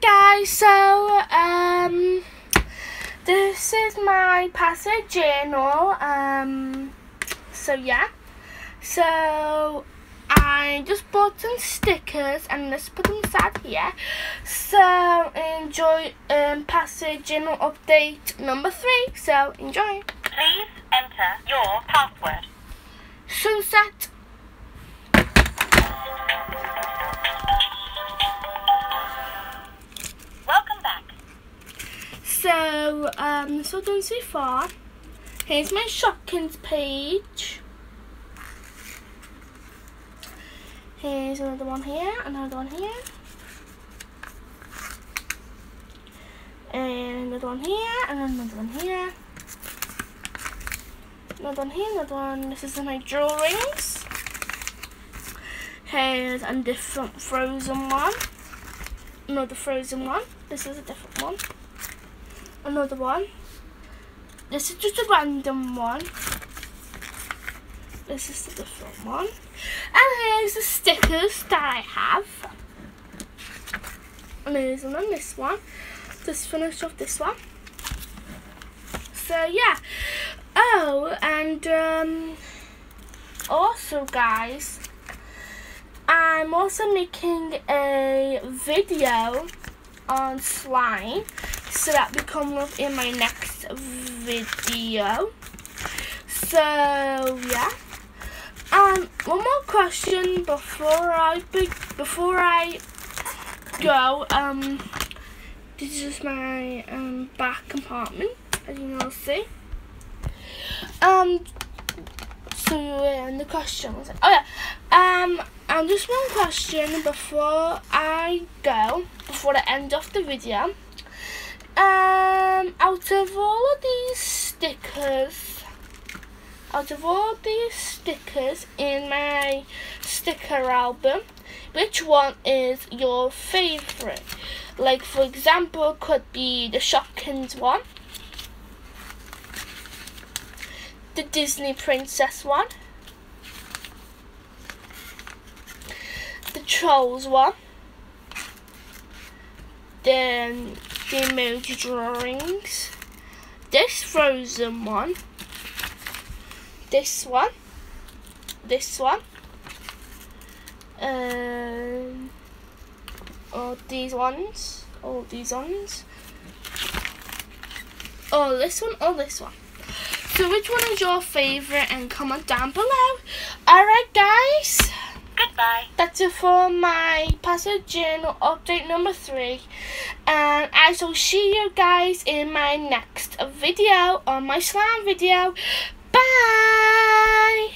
guys, so um this is my password journal. Um so yeah. So I just bought some stickers and let's put them inside here. So enjoy um password journal update number three. So enjoy. Please enter your password. Sunset. Um so done so far. Here's my Shopkins page. Here's another one here, another one here. And another one here, and another one here. Another one here, another one. This is my drawings. Here's a different frozen one. Another frozen one. This is a different one. Another one. This is just a random one. This is a different one. And here's the stickers that I have. And here's one on this one. Just finish off this one. So yeah. Oh, and um, also guys, I'm also making a video on slime so that will come up in my next video. So yeah. Um, one more question before I be before I go. Um, this is my um back compartment, as you can see. Um, so uh, the question was, oh yeah, um, and just one question before I go, before the end of the video. Um, out of all of these stickers, out of all these stickers in my sticker album, which one is your favorite? Like, for example, could be the Shopkins one, the Disney Princess one, the Trolls one, then the emoji drawings, this Frozen one, this one, this one, um, all these ones, all these ones, oh this one, or this one. So which one is your favourite and comment down below. Alright guys, Goodbye. that's it for my password journal update number three. And I shall see you guys in my next video on my slam video. Bye!